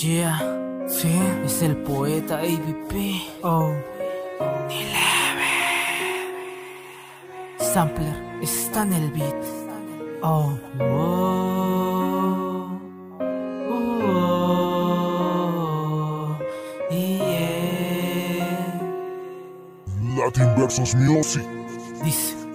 Yeah, sí, es el poeta ABP. Oh, ni leve. Sampler está en el beat. Oh, oh, oh, yeah. Latin versus Music. Dice.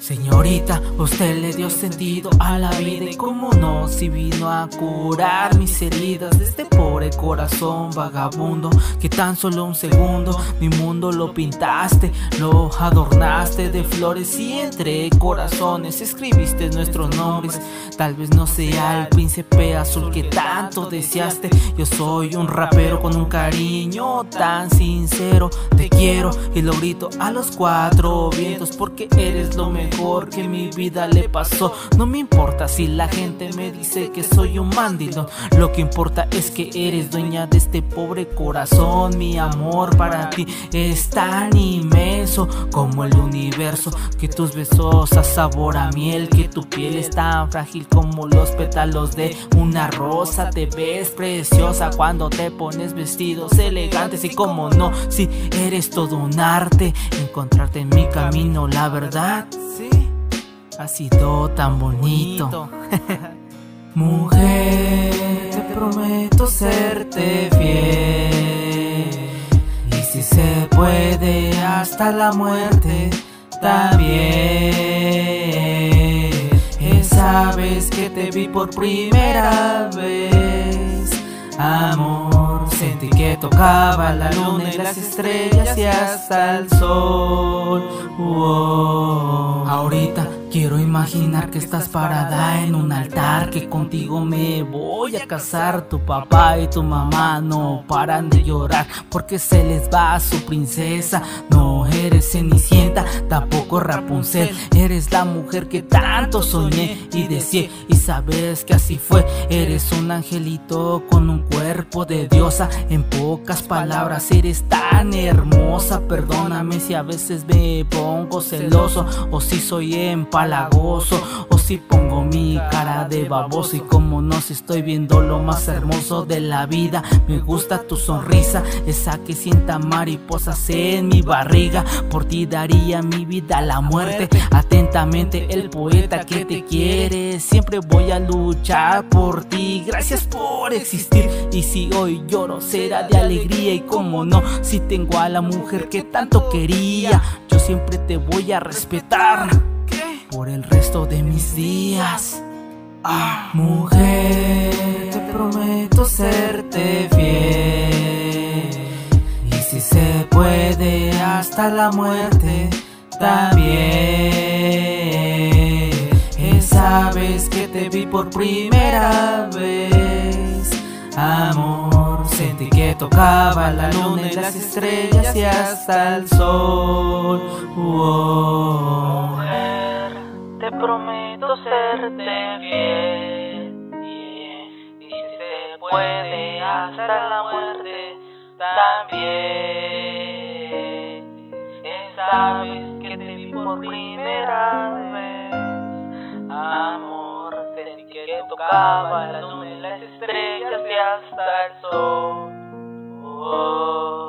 Señorita, usted le dio sentido a la vida y cómo no, si vino a curar mis heridas de este pobre corazón vagabundo que tan solo un segundo mi mundo lo pintaste, lo adornaste de flores y entre corazones escribiste nuestros nombres. Tal vez no sea el príncipe azul que tanto deseaste. Yo soy un rapero con un cariño tan sincero. Te quiero y lo grito a los cuatro vientos porque eres lo mejor que mi vida le pasó. No me importa si la gente me dice que soy un mandilón. Lo que importa es que eres dueña de este pobre corazón. Mi amor para ti es tan inmenso como el universo. Que tus besos a miel, que tu piel es tan frágil como los pétalos de una rosa. Te ves preciosa cuando te pones vestidos elegantes. Y como no, si eres todo un arte, encontrarte en mi camino, la verdad ha sido tan bonito. Mujer, te prometo serte fiel. Y si se puede hasta la muerte, también. Esa vez que te vi por primera vez, amor, sentí que tocaba la luna y las estrellas y hasta el sol. Ahorita Quiero imaginar que estás parada en un altar, que contigo me voy a casar. Tu papá y tu mamá no paran de llorar porque se les va su princesa. No eres Cenicienta, tampoco Rapunzel. Eres la mujer que tanto soñé y deseé. Y sabes que así fue. Eres un angelito con un cuerpo de diosa. En pocas palabras, eres tan hermosa. Perdóname si a veces me pongo celoso o si soy empático o si pongo mi cara de baboso y como no si estoy viendo lo más hermoso de la vida. Me gusta tu sonrisa esa que sienta mariposas en mi barriga. Por ti daría mi vida a la muerte. Atentamente el poeta que te quiere. Siempre voy a luchar por ti. Gracias por existir. Y si hoy lloro será de alegría. Y como no si tengo a la mujer que tanto quería yo siempre te voy a respetar resto de mis días. Ah, mujer, te prometo serte fiel. Y si se puede hasta la muerte, también. Esa vez que te vi por primera vez, amor, sentí que tocaba la luna y las estrellas y hasta el sol prometo serte fiel. Y si se puede hasta la muerte también. Esa vez que te vi por primera vez, amor, sentí que tocaba la luna y las estrellas y hasta el sol. Oh.